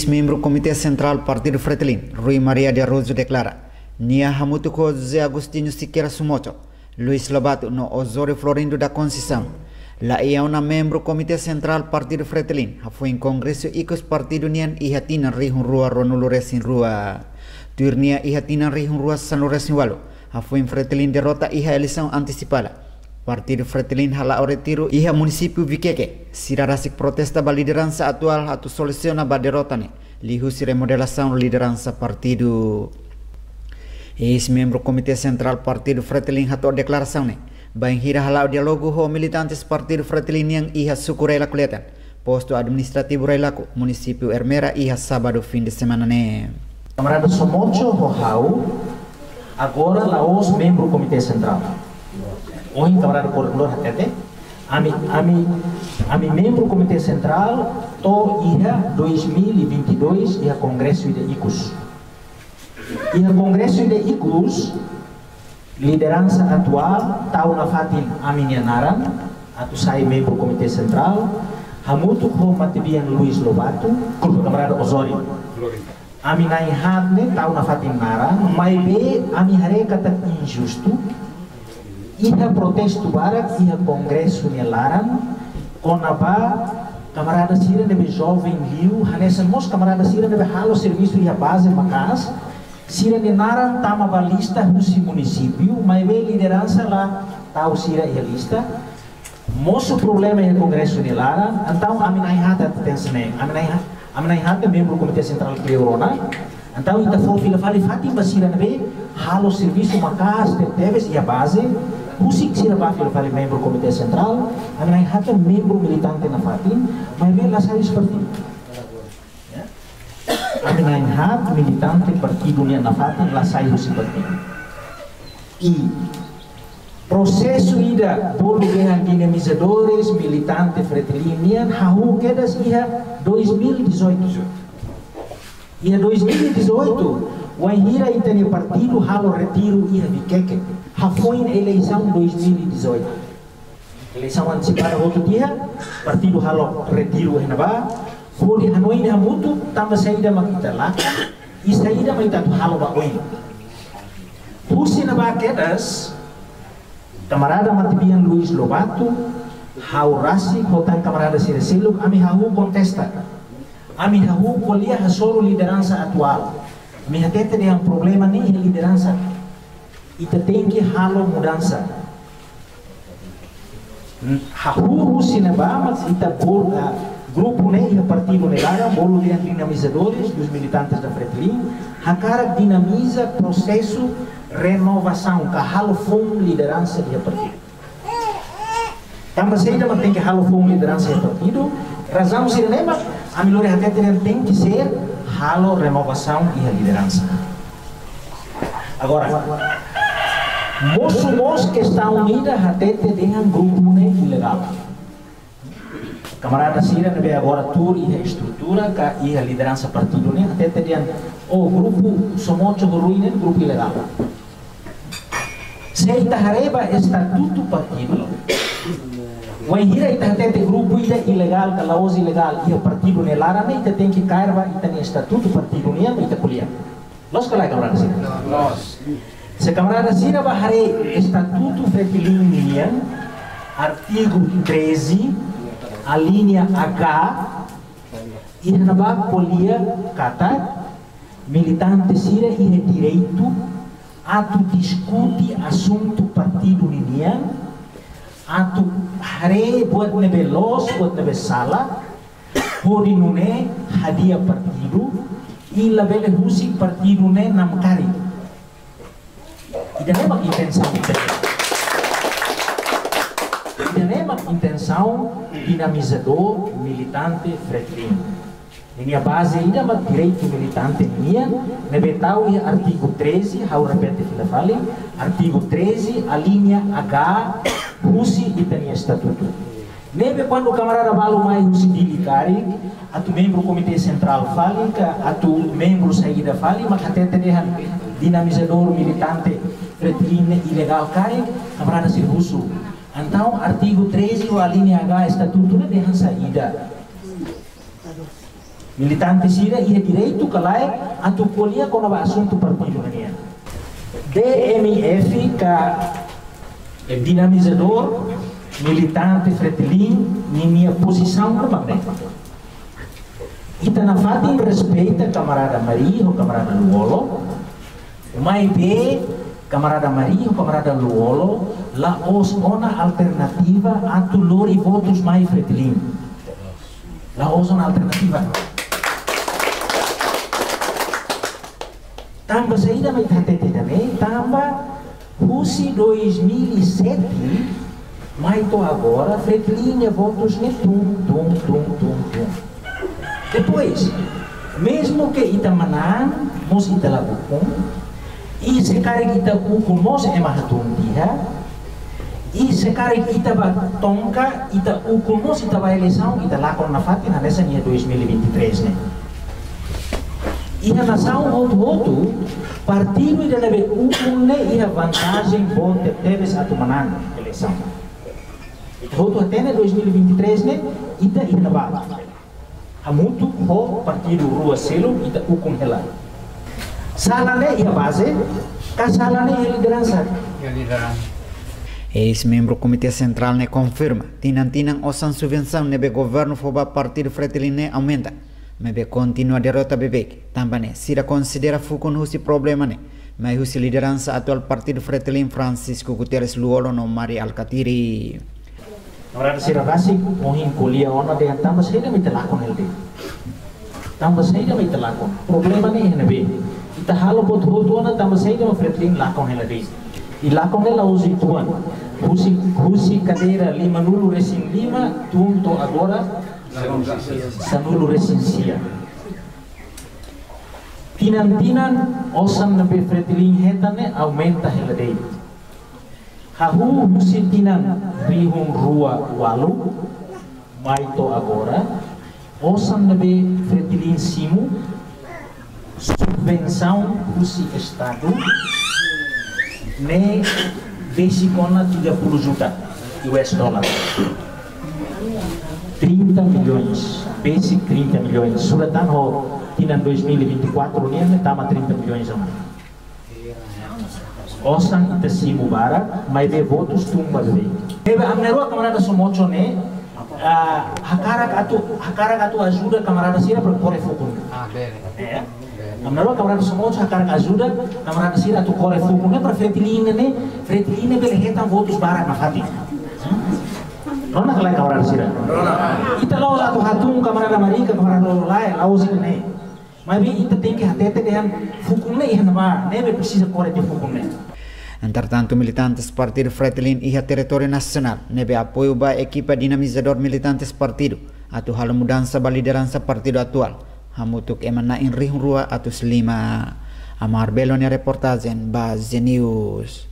Ex-membro Comitê Central do Partido Fretilin, Rui Maria de Arrozo declara Nia Hamutu com José Agostinho Siqueira Sumocho, Luiz Lobato no Osório Florindo da Conceição. La ia una membro Comitê Central do Partido Fretilin, foi em congresso icos partido nian ihatina rihun rua ronulo resin rua. Turnia ihatina rihun rua sanu resin walu, foi em Fretilin derrota iha eleição antecipada. Partido Fretilin hala o retiro iha município Viqueque. Sirarasik protesta ba liderança atual atu soluciona ba derrotane. Lihu si remodelação liderança partido. Ex-membro do Comitê Central Partido Fretilin hatu declaração ne. Bain hira hala o dialogo ho militantes Partido Fretilin yang iha sukurela kuletan. Posto administrativo Reilaku, município Ermera iha sábado fim de semana ne. Camarada Somocho Rohau, agora laos membro do Comitê Central. Hoje, camarada coordenador até ami ami ami membro do Comitê Central to iha 2022 iha Congresso de ICUS. Iha Congresso de ICUS liderança atual tau na fatin aminianaran atau saya membro do Comitê Central hamutu ho matibian Luiz Lobato kulpa camarada Osório ami nai hatne tau na fatin naran mai be ami hare kata injusto Ita protesto para barak, ia congresso nelaram, conabá, camarada sira nebe jovem liu, hanessa mos camarada sira nebe halo serviço ia base macas, sira nenara tama balista husi município, mas ve liderança lá, tau sira a lista, Moço problema é o Congresso de Lara, então a minha irmã tem sene, a minha irmã, a minha irmã é membro do Comitê Central de Eurona, então ita for fila fale fatima sira nebe, halo serviço macas, teves e a base, musik sira bafil fali membro do Comitê Central, a minha hata membro militante na Fatin, lá sair seperti ini. A minha hat militante partido na Fatin lá sair seperti ini. E processo ida bolo dengan dinamizadores militante fretilinian hahu kedas ia 2018. Ia 2018 Wahira itani partido halo retiro ia vikeke. Hafoin eleição 2018. Eleição antecipada outro dia, partido halo retiro henaba. Fodi hanoi ne hamutu tamba saída makita lá. E saída maita tu halo ba oi. Pusi na ba kedas. Camarada Matibian Luiz Lobato, Haurasi, Hotan camarada Siresiluk, ami hahu contesta. Ami hahu kolia hasoro liderança atual. Me atenta de um problema nem é liderança. E tem que halo mudança. Hahu sineba, mas ita grupo nem é partido negara, bolo de dinamizadores dos militantes da Fretilin, hakara dinamiza processo renovação, que halo fom liderança de partido. Também saída mas tem que halo fom liderança de partido. Razão se lembra, a melhor tem que ser halo renovação e a liderança. Agora, moços que estão unidos até dengan grupo né, ilegal. Camarada Sira nebe agora tur e a estrutura e a liderança partido né até dengan o grupo somocho ruína grupo ilegal. Se itahareba estatuto partido Wanhira ita tem grupo ita ilegal, calaos é ilegal, o partido ne larana ita tem que cair, ita tem estatuto partido ne ita colher. Nós que lá camarada assim. Nós. Se camarada assim na bahare estatuto fetilinha, artigo 13, a linha H, e na bah polia kata militante sira e direito ato discute assunto partido ne ato hare buat nebe los buat nebe salah. Hodi nune hadiah partido i labele musik partido ne nam kari ida memang intenção ida memang intenção dinamizador militante fretlin ini base ida mat direito militante? Minha nebe tau i artigo 13 hau repete fila fali artigo 13 a linha H usiku tem estatuto. Nem quando o camarada vale mais o civil a tu membro comitê central fale atu membro saída fale mas até terem dinamizador militante retrine ilegal cari camarada se russo. Então artigo 13 a linha H estatuto não deixa saída. Militante sira é direito calai tu colia quando o assunto para a DMF que ka dinamizador militante fretilin ni minha posição no magnético. Ita na fatin respeita camarada Maria ou camarada Luolo, mai be camarada Maria ou camarada Luolo, la os ona alternativa a tu lori votos mai fretilin. La os alternativa. Tamba saída mai tatete também, tamba Rússia 2007, mas tô agora, Fredlinha, votos Netum, né? tum, tum, tum, tum. Depois, mesmo que Itamanã, nós Italabukun, e sekarang kita kuku mos emahatum dia, e se cara kita batonka, ita uku mos, ita vai eleição, ita lá com na fatina, nessa 2023, né? Em relação ao voto, partido deve unir e a vantagem bom de teves a tomar eleição. Voto até 2023, né? Ida e né, renovada. Há muito o partido Rua Selo e da Ucum Hela. Salane né, e a base, Casalane né, e a liderança. E a liderança. Ex-membro do Comitê Central ne confirma, tinan-tinan osan subvenção nebe governo foba partido fretiline aumenta. Mebe continua derrota bebek, tambane sira considera fukun husi problema ne. Mas husi liderança atual partido fretilin Francisco Guterres Luolo no Mari Alcatiri. Orang sira basi mohin kuliah ona dengan tambah saya mi telakon helde. Tambah saya mi telakon. Problema ni hene be. Ita halo bot hotu ona tambah saya mi fretling lakon helde. Ilakon hela usi tuan. Husi husi cadeira lima nulu resin lima tum to agora sanulu resin sia. Tinan-tinan osan nabe fretling hetane aumenta helde hahu musitinan rihung rua walu maito agora osan nabe fretilin simu subvenção husi estado ne basicona 30 juta US dollar 30 milhões basic 30 milhões suratan ho tinan 2024 ni tama 30 milhões a osan ita si Mubarak may be votos tumba be. Ebe ang nero kamarada sumocho ne uh, hakarak atu hakarak atu ajuda kamarada sira per kore fukun. Ah bene. Eh ang nero kamarada sumocho hakarak ajuda kamarada sira atu kore fukun. Ne per fretiline ne fretiline be lehetan votos barak na fati Rona kalai kamarada sira ita lau atu hatung kamarada marika kamarada lai lau ne Mas ita que até ter fukunne ihan nama, nebe precisa correr de fukunne. Entretanto, militantes Partido Fretilin e território nacional nebe apoio ba equipa dinamizador militantes partido atu hal mudança ba liderança partido atual. Hamutuk emana in rihun rua atus lima. Amar Belone reportagem ba News.